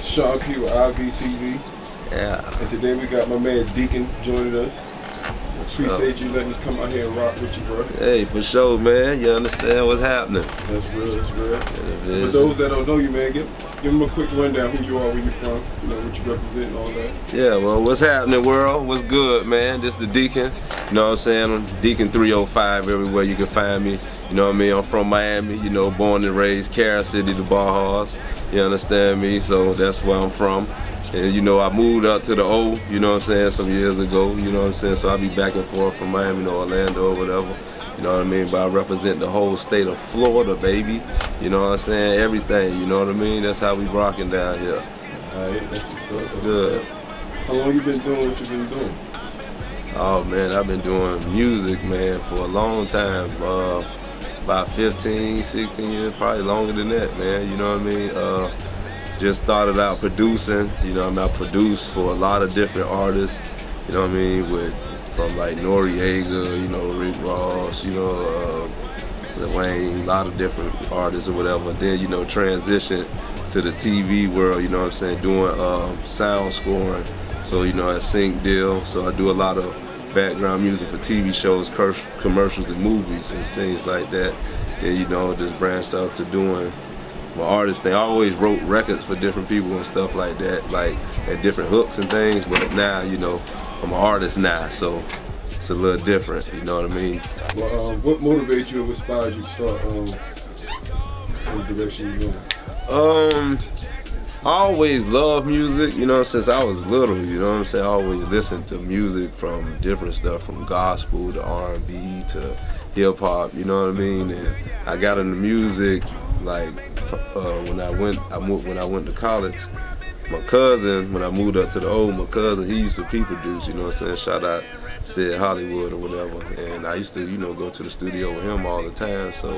Sean P with IVTV. Yeah. And today we got my man Deacon joining us. Appreciate you letting us come out here and rock with you, bro. Hey, for sure, man. You understand what's happening. That's real, that's real. It For those that don't know you, man, give, give them a quick rundown who you are, where you from, you know, what you represent and all that. Yeah, well, what's happening, world? What's good, man? This the Deacon. You know what I'm saying? I'm Deacon 305 everywhere you can find me. You know what I mean? I'm from Miami, you know, born and raised, Carol City, the Bajas. You understand me? So that's where I'm from. And you know, I moved out to the O, you know what I'm saying, some years ago, you know what I'm saying? So I'll be back and forth from Miami to Orlando or whatever. You know what I mean? But I represent the whole state of Florida, baby. You know what I'm saying? Everything, you know what I mean? That's how we rocking down here. All right, that's what's up. That's what's Good. up. How long you been doing what you been doing? Oh man, I've been doing music, man, for a long time. Uh, about 15, 16 years, probably longer than that, man. You know what I mean? Uh, just started out producing. You know, I mean, I produced for a lot of different artists. You know what I mean? With from like Noreaga, you know, Rick Ross, you know, uh, Wayne, a lot of different artists or whatever. Then you know, transition to the TV world. You know what I'm saying? Doing um, sound scoring. So you know, a sync deal. So I do a lot of background music for TV shows, commercials, and movies and things like that. Then you know, just branched out to doing my artist thing. I always wrote records for different people and stuff like that, like at different hooks and things. But now, you know, I'm an artist now, so it's a little different. You know what I mean? Well, um, what motivates you and inspires you to start um, the direction you're going? Um, I always loved music, you know, since I was little. You know what I'm saying? I always listened to music from different stuff, from gospel to R&B to hip hop. You know what I mean? And I got into music like uh, when I went. I moved when I went to college. My cousin, when I moved up to the O, my cousin, he used to pre-produce. You know what I'm saying? Shout out, said Hollywood or whatever. And I used to, you know, go to the studio with him all the time. So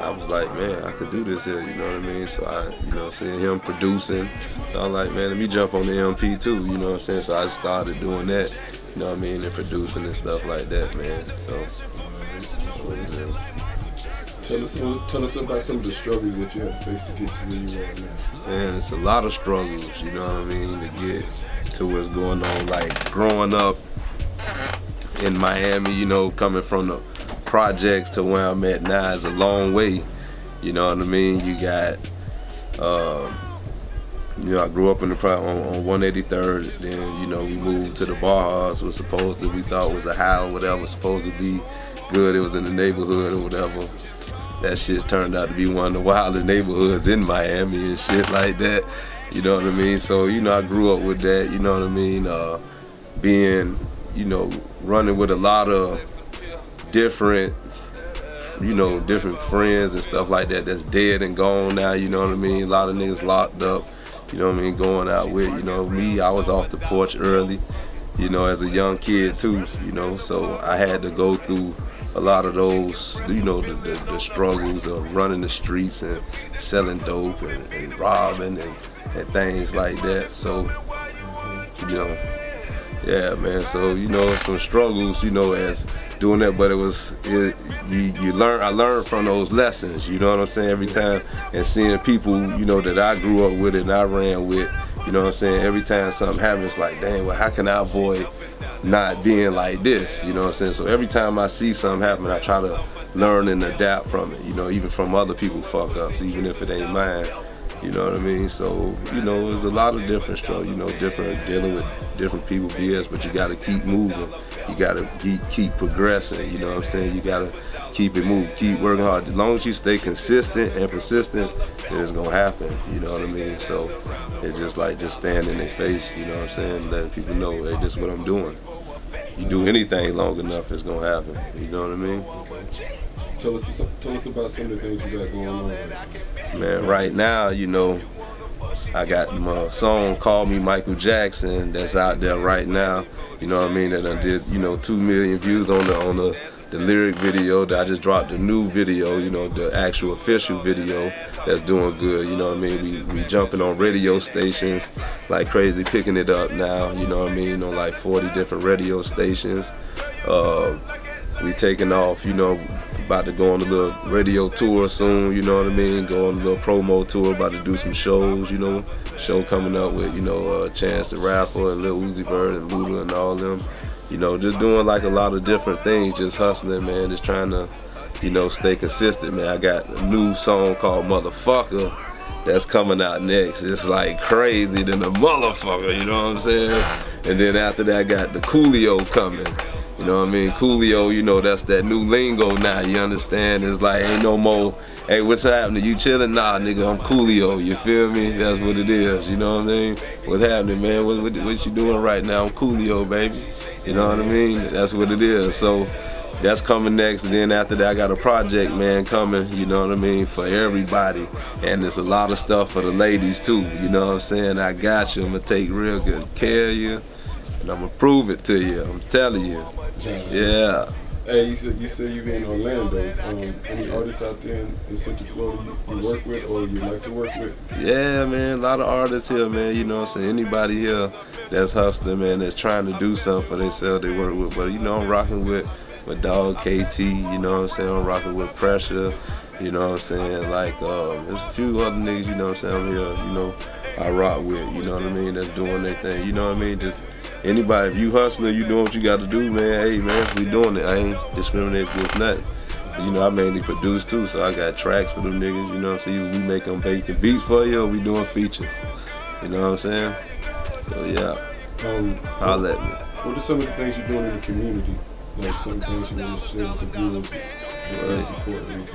I was like, man, I could do this here, you know what I mean? So I, you know, seeing him producing, so I'm like, man, let me jump on the MP too, you know what I'm saying? So I started doing that, you know what I mean, and producing and stuff like that, man. So. Tell us, tell us about some of the struggles that you had to face to get to where you are now. man, it's a lot of struggles, you know what I mean, to get to what's going on. Like growing up in Miami, you know, coming from the projects to where I'm at now is a long way. You know what I mean? You got, uh, you know, I grew up in the pro on, on 183rd. Then you know we moved to the Bajas. Was supposed to we thought was a high or whatever, supposed to be good. It was in the neighborhood or whatever. That shit turned out to be one of the wildest neighborhoods in Miami and shit like that. You know what I mean? So you know I grew up with that. You know what I mean? Uh, being, you know, running with a lot of different you know, different friends and stuff like that that's dead and gone now, you know what I mean? A lot of niggas locked up, you know what I mean, going out with, you know, me, I was off the porch early, you know, as a young kid too, you know, so I had to go through a lot of those, you know, the, the, the struggles of running the streets and selling dope and, and robbing and, and things like that. So, you know, yeah, man. So you know, some struggles, you know, as doing that, but it was it, you you learn. I learned from those lessons. You know what I'm saying? Every time and seeing people, you know, that I grew up with and I ran with. You know what I'm saying? Every time something happens, like, dang, well, how can I avoid not being like this? You know what I'm saying? So every time I see something happen, I try to learn and adapt from it. You know, even from other people fuck ups, even if it ain't mine. You know what I mean? So, you know, there's a lot of different struggles, you know, different dealing with different people BS, but you gotta keep moving. You gotta keep, keep progressing, you know what I'm saying? You gotta keep it moving, keep working hard. As long as you stay consistent and persistent, then it's gonna happen, you know what I mean? So it's just like just standing in their face, you know what I'm saying? Letting people know, hey, this is what I'm doing. You do anything long enough, it's gonna happen. You know what I mean? Tell us, tell us about some of the things you got going on. Man, right now, you know, I got my song "Call Me Michael Jackson" that's out there right now. You know what I mean? That I did, you know, two million views on the on the, the lyric video. That I just dropped a new video. You know, the actual official video that's doing good. You know what I mean? We we jumping on radio stations like crazy, picking it up now. You know what I mean? On like 40 different radio stations. Uh, we taking off. You know, about to go on a little radio tour soon, you know what I mean? Go on a little promo tour, about to do some shows, you know. Show coming up with, you know, uh, Chance the Rapper and Lil Uzi Vert and Luda and all them. You know, just doing like a lot of different things, just hustling, man, just trying to, you know, stay consistent, man. I got a new song called Motherfucker that's coming out next. It's like crazy than a motherfucker, you know what I'm saying? And then after that, I got the Coolio coming. You know what I mean? Coolio, you know, that's that new lingo now, you understand? It's like, ain't no more, hey, what's happening? You chilling? Nah, nigga, I'm Coolio, you feel me? That's what it is, you know what I mean? What's happening, man? What, what, what you doing right now? I'm Coolio, baby. You know what I mean? That's what it is. So that's coming next. And then after that, I got a project, man, coming, you know what I mean, for everybody. And there's a lot of stuff for the ladies, too. You know what I'm saying? I got you. I'm going to take real good care of you. And I'm going to prove it to you. I'm telling you. Yeah. Hey, you said you said you been in Orlando. Um, any artists out there in, in Central Florida you, you, work with or you like to work with? Yeah, man, a lot of artists here, man. You know what I'm saying? Anybody here that's hustling, man, that's trying to do something for themselves, they work with. But you know, I'm rocking with my Dog KT. You know what I'm saying? I'm rocking with Pressure. You know what I'm saying? Like, um, there's a few other niggas. You know what I'm saying? I'm here. You know, I rock with. You know what I mean? That's doing their thing. You know what I mean? Just anybody, if you hustling, you doing what you got to do, man. Hey, man, we doing it. I ain't discriminating against nothing. You know, I mainly produce too, so I got tracks for them niggas. You know what I'm saying? We making bacon beats for you, or we doing features. You know what I'm saying? So yeah, um, holla at me. What are some of the things you're doing in the community? Like some things you want to share with the viewers? Well,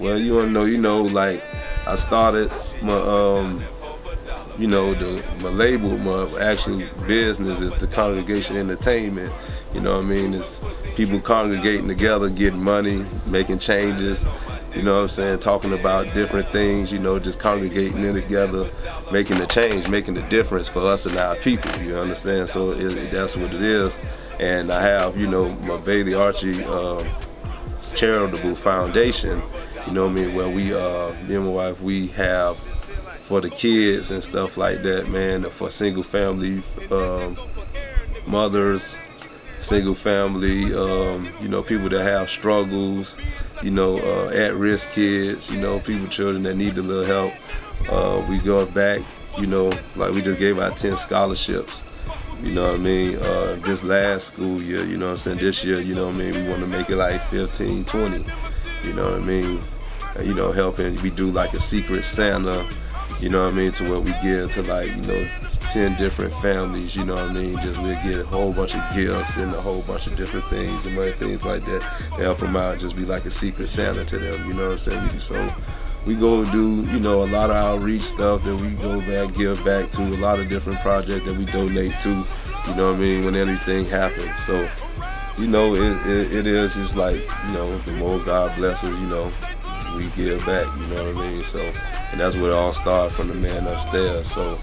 well, you wanna know, you know, like I started my um you know, the my label, my actual business is the Congregation Entertainment. You know what I mean? It's people congregating together, getting money, making changes. You know what I'm saying? Talking about different things, you know, just congregating in together, making the change, making the difference for us and our people, you understand? So it, that's what it is. And I have, you know, my Bailey Archie uh, Charitable Foundation, you know what I mean, where we, uh, me and my wife, we have for the kids and stuff like that, man, for single family um, mothers, single family, um, you know, people that have struggles, you know, uh, at-risk kids, you know, people, children that need a little help. Uh, we go back, you know, like we just gave out 10 scholarships. You know what I mean? Uh, this last school year, you know what I'm saying? This year, you know what I mean? We want to make it like 15, 20. You know what I mean? you know, helping. We do like a secret Santa you know what I mean, to where we give to like, you know, 10 different families, you know what I mean, just we get a whole bunch of gifts and a whole bunch of different things and other things like that to help them out, just be like a secret Santa to them, you know what I'm saying? So we go do, you know, a lot of outreach stuff that we go back, give back to, a lot of different projects that we donate to, you know what I mean, when anything happens. So, you know, it, it, it is, it's like, you know, the more God blesses, you know, we give back, you know what I mean? So, and that's where it all started from the man upstairs. So,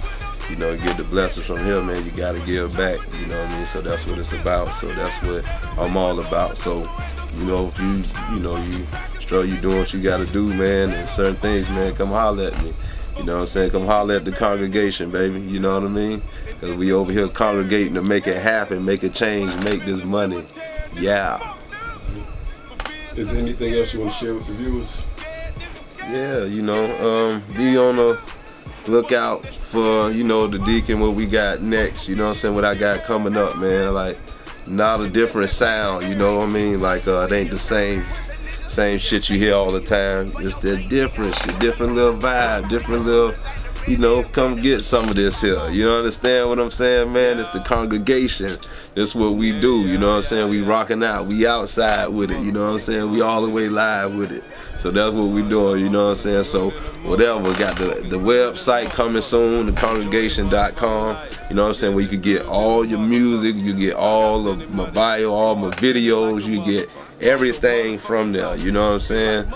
you know, get the blessings from him, man, you gotta give back, you know what I mean? So that's what it's about. So that's what I'm all about. So, you know, if you, you know, you struggle, you doing what you gotta do, man, and certain things, man, come holler at me. You know what I'm saying? Come holler at the congregation, baby. You know what I mean? Because we over here congregating to make it happen, make a change, make this money. Yeah. Is there anything else you want to share with the viewers? Yeah, you know, um, be on the lookout for, you know, the Deacon, what we got next, you know what I'm saying, what I got coming up, man. Like, not a different sound, you know what I mean? Like, uh, it ain't the same same shit you hear all the time. It's the different different little vibe, different little, you know, come get some of this here. You know, understand what I'm saying, man? It's the congregation. That's what we do, you know what I'm saying? We rocking out. We outside with it, you know what I'm saying? We all the way live with it. So that's what we doing, you know what I'm saying? So whatever, got the, the website coming soon, thecongregation.com, you know what I'm saying, where you can get all your music, you get all of my bio, all my videos, you get everything from there, you know what I'm saying?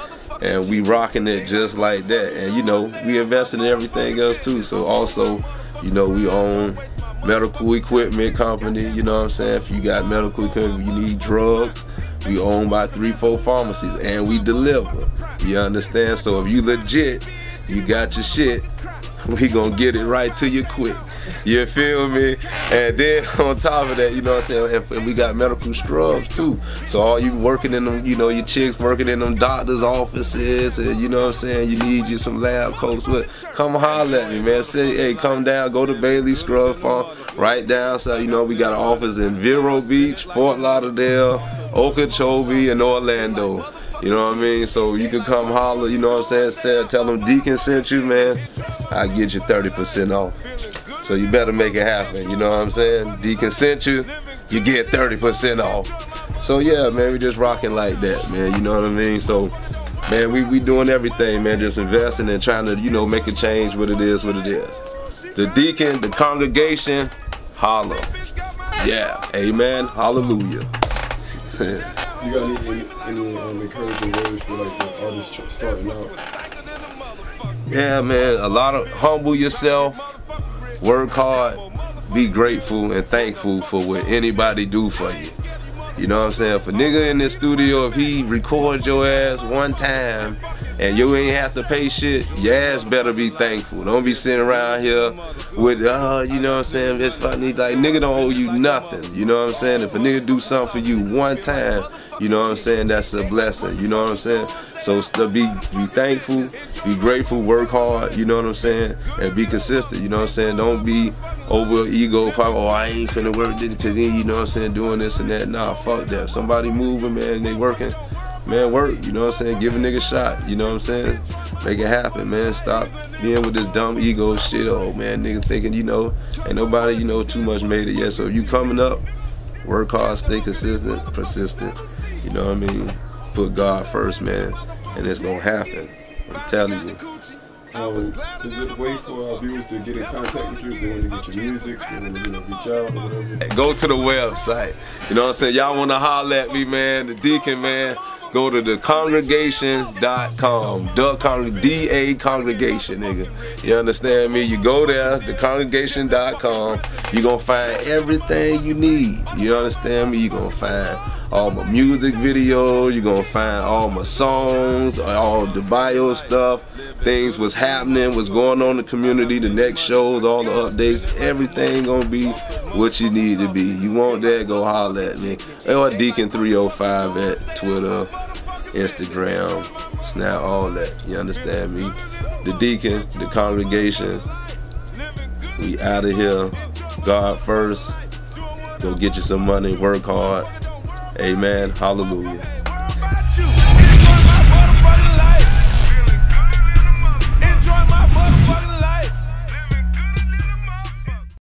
And we rocking it just like that. And you know, we investing in everything else too. So also, you know, we own medical equipment company, you know what I'm saying? If you got medical equipment, you need drugs, we own by three, four pharmacies and we deliver. You understand? So if you legit, you got your shit, we gonna get it right to you quick. You feel me? And then on top of that, you know what I'm saying? And we got medical scrubs too. So all you working in them, you know, your chicks working in them doctors' offices, and you know what I'm saying? You need you some lab coats. With come holler at me, man. Say, hey, come down, go to Bailey Scrub Farm, right down. So you know we got an office in Vero Beach, Fort Lauderdale, Okeechobee, and Orlando. You know what I mean? So you can come holler, you know what I'm saying? Say, tell them Deacon sent you, man. I get you 30% off. So you better make it happen. You know what I'm saying? Deacon sent you, you get 30% off. So yeah, man, we just rocking like that, man. You know what I mean? So, man, we, we doing everything, man. Just investing and trying to, you know, make a change what it is, what it is. The deacon, the congregation, holla. Yeah, amen, hallelujah. you got any, any um, encouraging words for like the artists starting out? Yeah, man, a lot of humble yourself work hard, be grateful and thankful for what anybody do for you. You know what I'm saying? If a nigga in the studio, if he records your ass one time and you ain't have to pay shit, your ass better be thankful. Don't be sitting around here with, uh, you know what I'm saying, it's funny. Like, nigga don't owe you nothing. You know what I'm saying? If a nigga do something for you one time, you know what I'm saying? That's a blessing. You know what I'm saying? So be be thankful, be grateful, work hard. You know what I'm saying? And be consistent. You know what I'm saying? Don't be over ego. Probably, oh, I ain't finna work this because then, you know what I'm saying, doing this and that. Nah, fuck that. If somebody moving, man, they working. Man, work. You know what I'm saying? Give a nigga a shot. You know what I'm saying? Make it happen, man. Stop being with this dumb ego shit. Oh man, nigga thinking you know, ain't nobody you know too much made it yet. So you coming up, work hard, stay consistent, persistent. You know what I mean? Put God first, man, and it's gonna happen. I'm telling you. Um, is it a way for our viewers to get in contact with you if they want to get your music, they want to you know, reach out whatever? Go to the website. You know what I'm saying? Y'all want to holler at me, man, the deacon, man go to thecongregation.com. The con- D-A congregation, nigga. You understand me? You go there, thecongregation.com. You're going to find everything you need. You understand me? You're going to find all my music videos. You're to find all my songs, all the bio stuff, things what's happening, what's going on in the community, the next shows, all the updates. Everything to be what you need to be. You want that, go holler at me. Or Deacon305 at Twitter, Instagram, Snap, all that. You understand me? The deacon, the congregation, we out of here. God first. Go get you some money, work hard. Amen. Hallelujah.